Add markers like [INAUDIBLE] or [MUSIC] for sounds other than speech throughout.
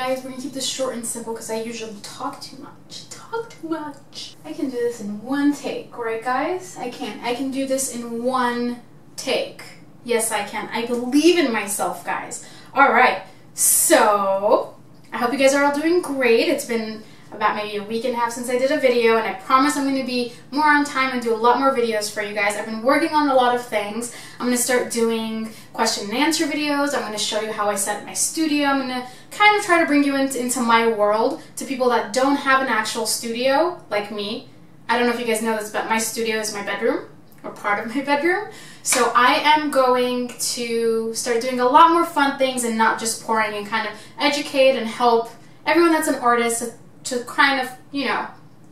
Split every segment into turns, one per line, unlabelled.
guys? We're gonna keep this short and simple because I usually talk too much. Talk too much. I can do this in one take, right, guys? I can. I can do this in one take. Yes, I can. I believe in myself, guys. All right. So, I hope you guys are all doing great. It's been about maybe a week and a half since I did a video and I promise I'm going to be more on time and do a lot more videos for you guys. I've been working on a lot of things. I'm going to start doing question and answer videos. I'm going to show you how I set up my studio. I'm going to kind of try to bring you into, into my world to people that don't have an actual studio like me. I don't know if you guys know this, but my studio is my bedroom or part of my [LAUGHS] bedroom. So I am going to start doing a lot more fun things and not just pouring and kind of educate and help everyone that's an artist to kind of, you know,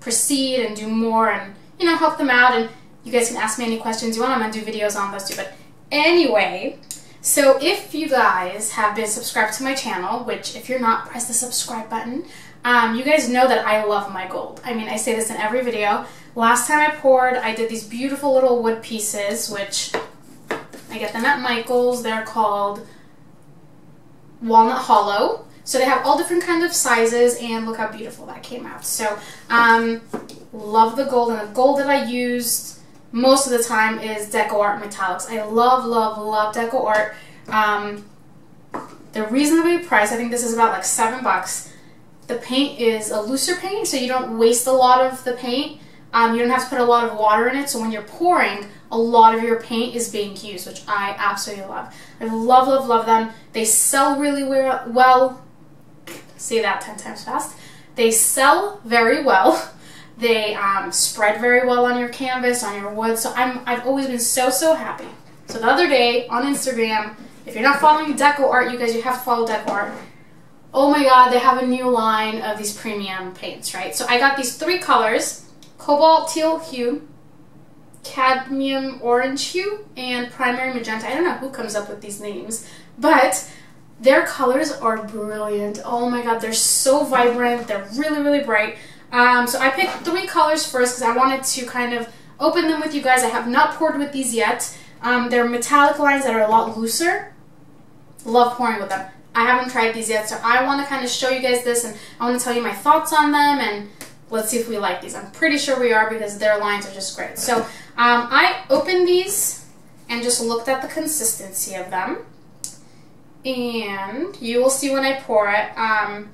proceed and do more and, you know, help them out. And you guys can ask me any questions you want. I'm going to do videos on those too. But anyway, so if you guys have been subscribed to my channel, which if you're not, press the subscribe button. Um, you guys know that I love my gold. I mean, I say this in every video. Last time I poured, I did these beautiful little wood pieces, which I get them at Michael's. They're called Walnut Hollow. So they have all different kinds of sizes and look how beautiful that came out. So um, love the gold and the gold that I used most of the time is DecoArt Metallics. I love, love, love DecoArt. Um, they're reasonably priced. I think this is about like seven bucks. The paint is a looser paint, so you don't waste a lot of the paint. Um, you don't have to put a lot of water in it, so when you're pouring, a lot of your paint is being used, which I absolutely love. I love, love, love them. They sell really well say that 10 times fast. They sell very well. [LAUGHS] They um, spread very well on your canvas, on your wood. So I'm, I've always been so, so happy. So the other day on Instagram, if you're not following Deco Art, you guys, you have to follow Deco Art. Oh my god, they have a new line of these premium paints, right? So I got these three colors, cobalt teal hue, cadmium orange hue, and primary magenta. I don't know who comes up with these names, but their colors are brilliant. Oh my god, they're so vibrant. They're really, really bright. Um, so I picked three colors first because I wanted to kind of open them with you guys. I have not poured with these yet. Um, they're metallic lines that are a lot looser. Love pouring with them. I haven't tried these yet, so I want to kind of show you guys this and I want to tell you my thoughts on them and let's see if we like these. I'm pretty sure we are because their lines are just great. So um, I opened these and just looked at the consistency of them and you will see when I pour it, um,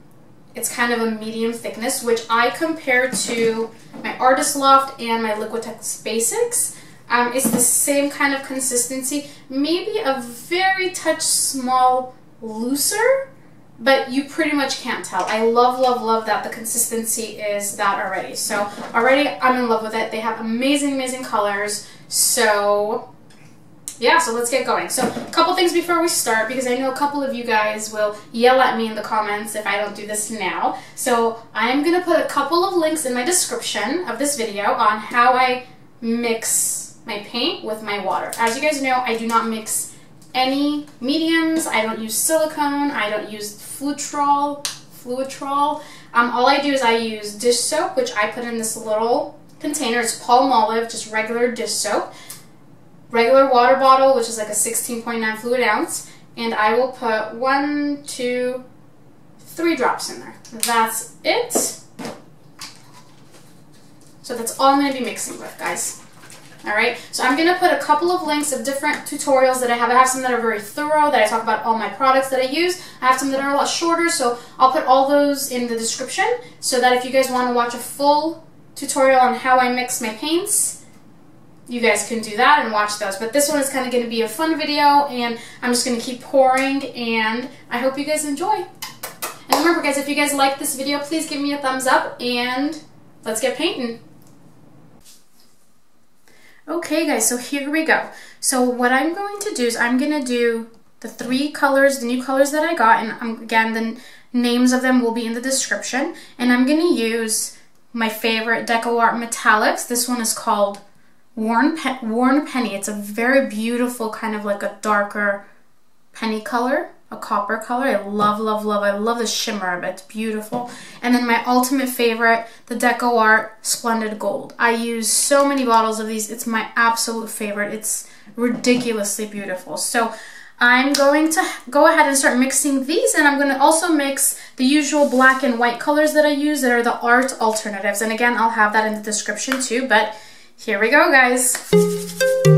it's kind of a medium thickness, which I compare to my Artist Loft and my Liquitex Basics. Um, it's the same kind of consistency, maybe a very touch small looser, but you pretty much can't tell. I love, love, love that the consistency is that already. So already I'm in love with it. They have amazing, amazing colors. So yeah, so let's get going. So a couple things before we start, because I know a couple of you guys will yell at me in the comments if I don't do this now. So I'm going to put a couple of links in my description of this video on how I mix my paint with my water. As you guys know, I do not mix any mediums. I don't use silicone. I don't use Flutrol. Fluitrol. Um, all I do is I use dish soap, which I put in this little container. It's Palmolive, just regular dish soap regular water bottle, which is like a 16.9 fluid ounce, and I will put one, two, three drops in there. That's it. So that's all I'm going to be mixing with, guys. Alright, so I'm going to put a couple of links of different tutorials that I have. I have some that are very thorough, that I talk about all my products that I use. I have some that are a lot shorter, so I'll put all those in the description so that if you guys want to watch a full tutorial on how I mix my paints, you guys can do that and watch those. But this one is kind of going to be a fun video, and I'm just going to keep pouring, and I hope you guys enjoy. And remember, guys, if you guys like this video, please give me a thumbs up, and let's get painting. Okay, guys, so here we go. So what I'm going to do is I'm going to do the three colors, the new colors that I got, and again, the names of them will be in the description. And I'm going to use my favorite DecoArt Metallics. This one is called Worn, Pe Worn Penny. It's a very beautiful kind of like a darker penny color, a copper color. I love, love, love. I love the shimmer of it. It's beautiful. And then my ultimate favorite, the DecoArt Splendid Gold. I use so many bottles of these. It's my absolute favorite. It's ridiculously beautiful. So I'm going to go ahead and start mixing these and I'm going to also mix the usual black and white colors that I use that are the art alternatives. And again, I'll have that in the description too, but here we go, guys.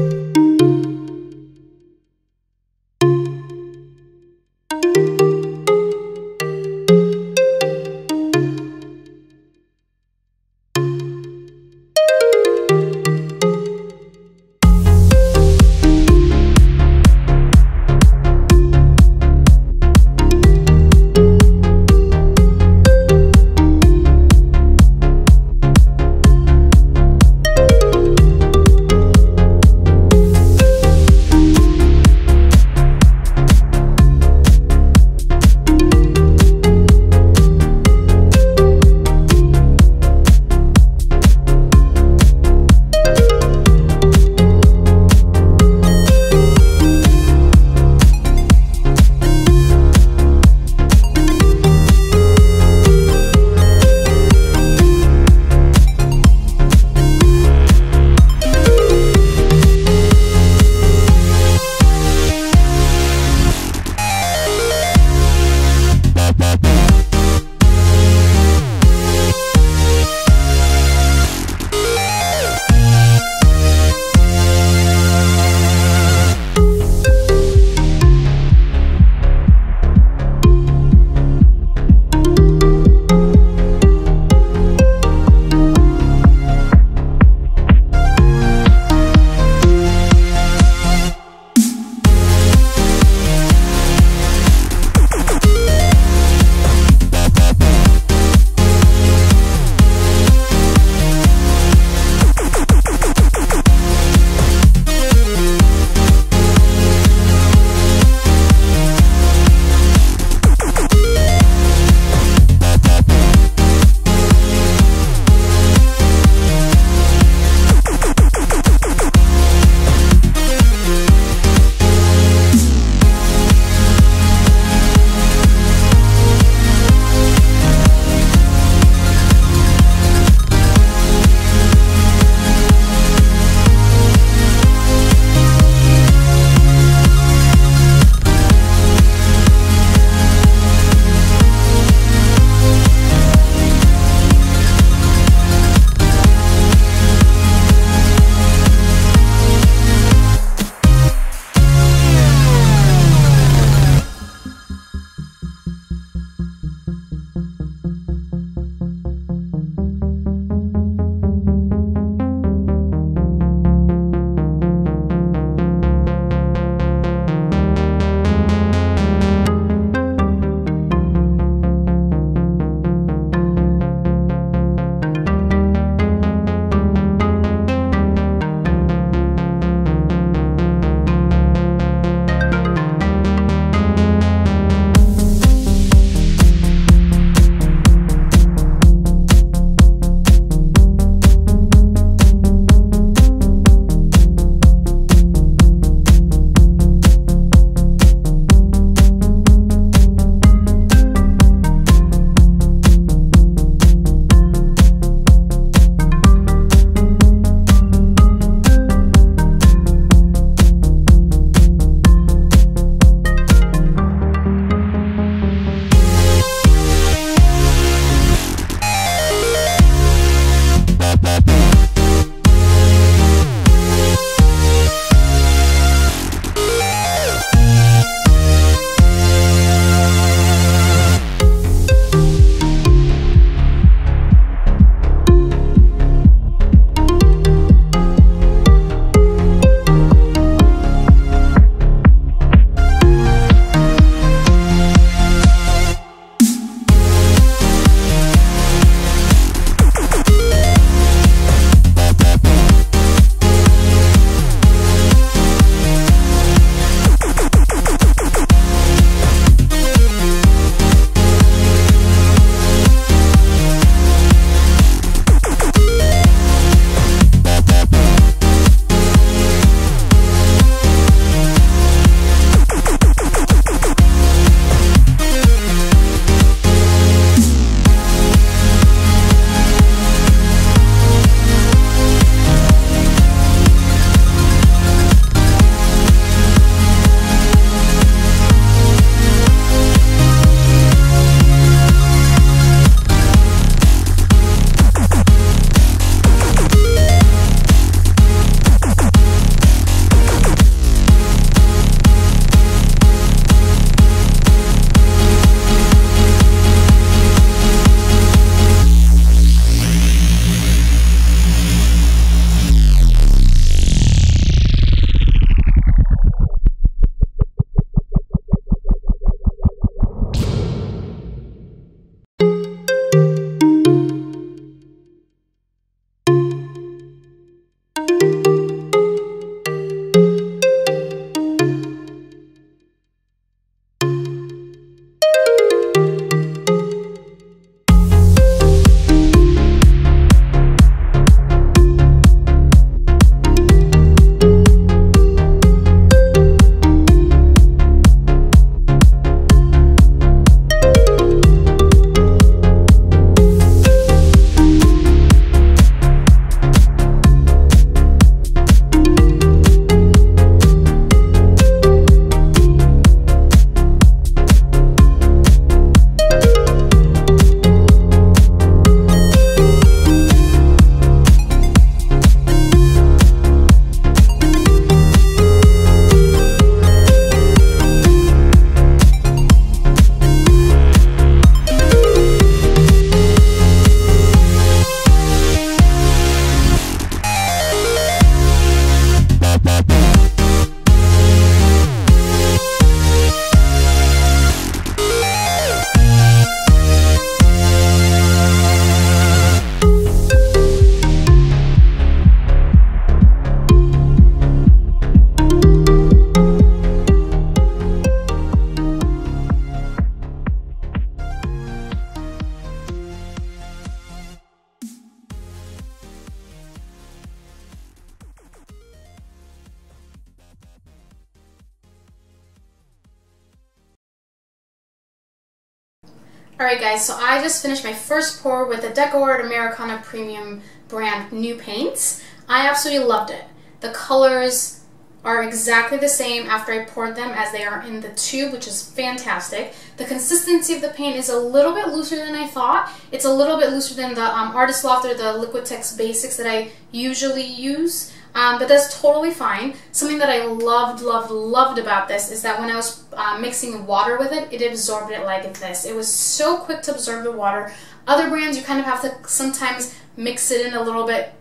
Alright guys, so I just finished my first pour with the DecoArt Americana Premium brand new paints. I absolutely loved it. The colors are exactly the same after I poured them as they are in the tube, which is fantastic. The consistency of the paint is a little bit looser than I thought. It's a little bit looser than the um, Artist Loft or the Liquitex Basics that I usually use. Um, but that's totally fine. Something that I loved, loved, loved about this is that when I was uh, mixing water with it, it absorbed it like this. It was so quick to absorb the water. Other brands, you kind of have to sometimes mix it in a little bit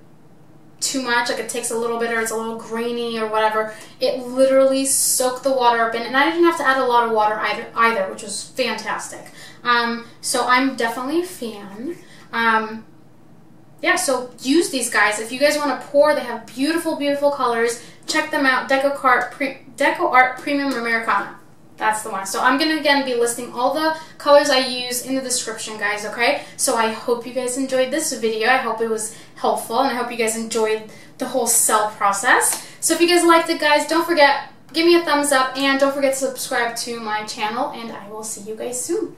too much, like it takes a little bit or it's a little grainy or whatever. It literally soaked the water up in, and I didn't have to add a lot of water either, either which was fantastic. Um, so I'm definitely a fan. Um, yeah, so use these guys. If you guys want to pour, they have beautiful, beautiful colors. Check them out, Deco, Art, Pre Deco Art Premium Americana. That's the one. So I'm going to, again, be listing all the colors I use in the description, guys, okay? So I hope you guys enjoyed this video. I hope it was helpful, and I hope you guys enjoyed the whole cell process. So if you guys liked it, guys, don't forget, give me a thumbs up, and don't forget to subscribe to my channel, and I will see you guys soon.